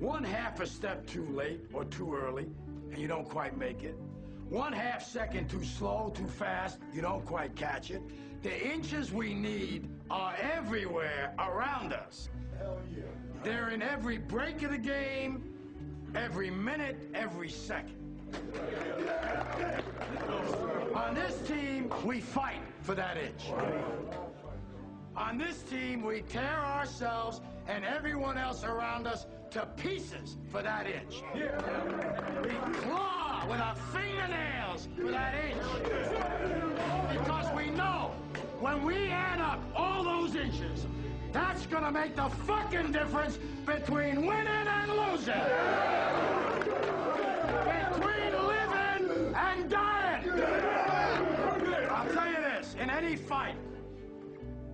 one half a step too late or too early, and you don't quite make it. One half second too slow, too fast, you don't quite catch it. The inches we need are everywhere around us. Hell yeah. They're in every break of the game, every minute, every second. On this team, we fight for that inch. On this team, we tear ourselves and everyone else around us to pieces for that inch. We claw with our fingernails for that inch. Because we know when we add up all those inches, that's gonna make the fucking difference between winning and losing. Between living and dying. I'll tell you this, in any fight,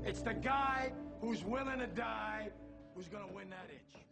it's the guy who's willing to die who's gonna win that inch.